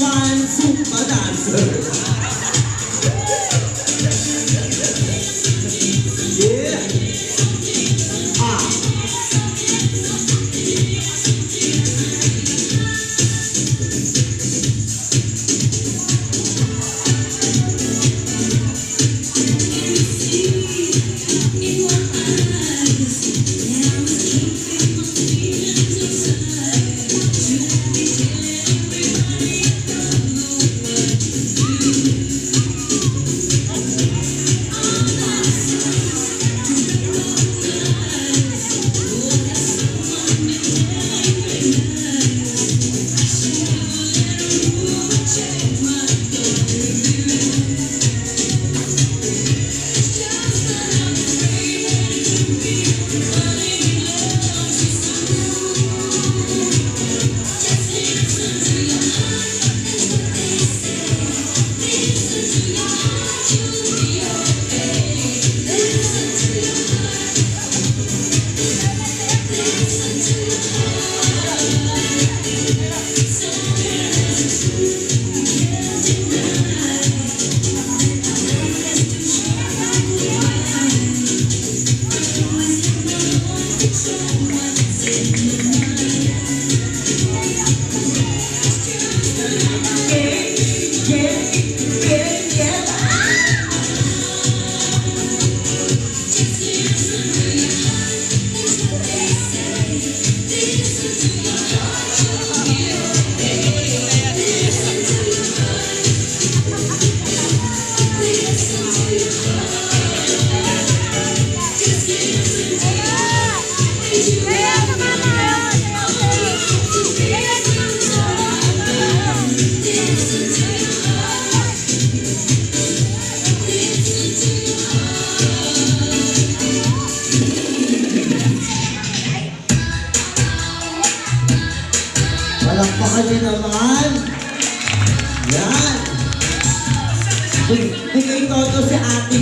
one super dancer.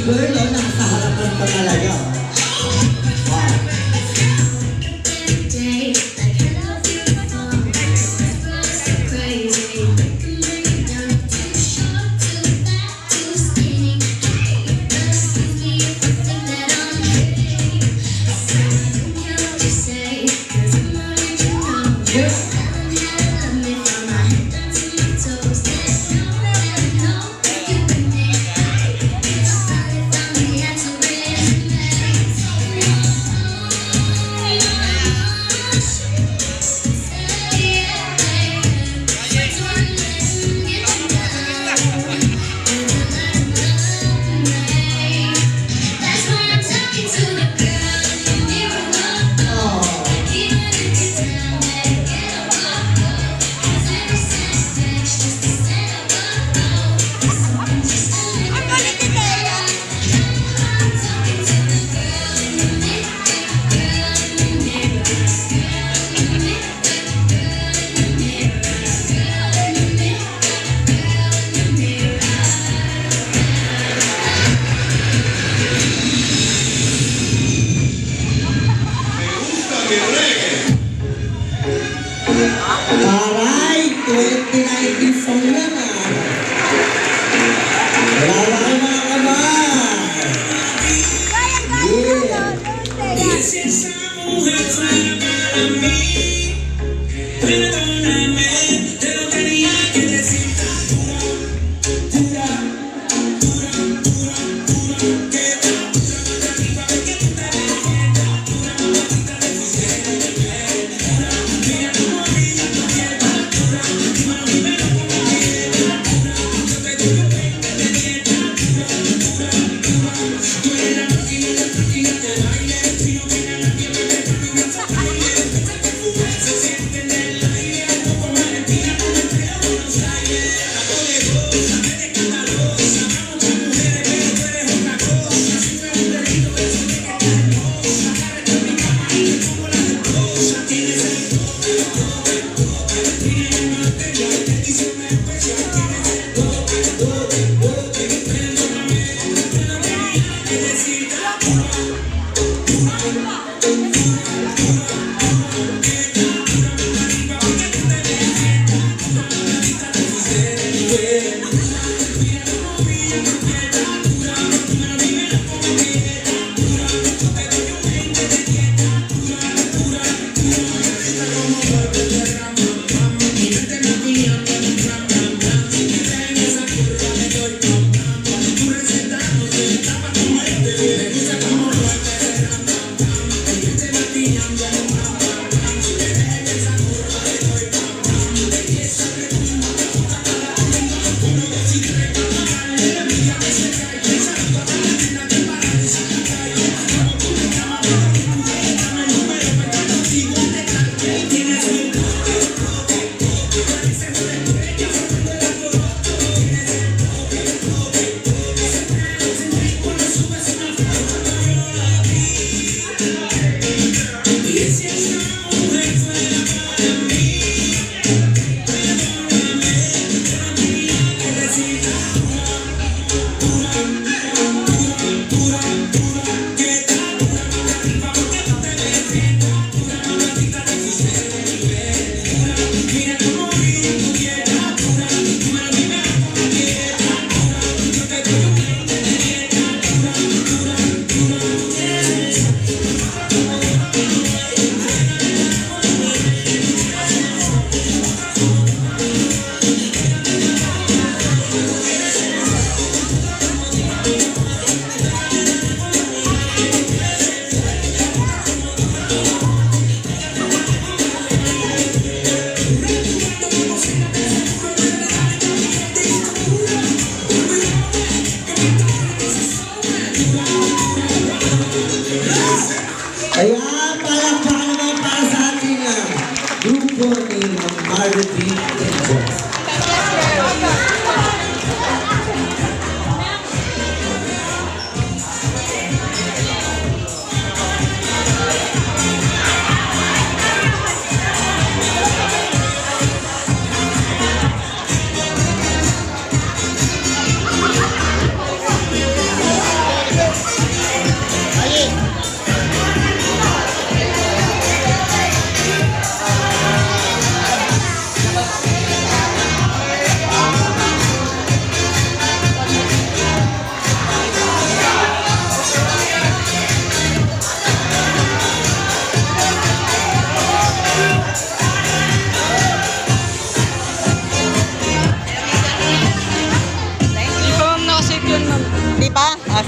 Girl, no, nakasaharapan ka pala. Alright, 29 This Ayan!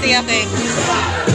Di pa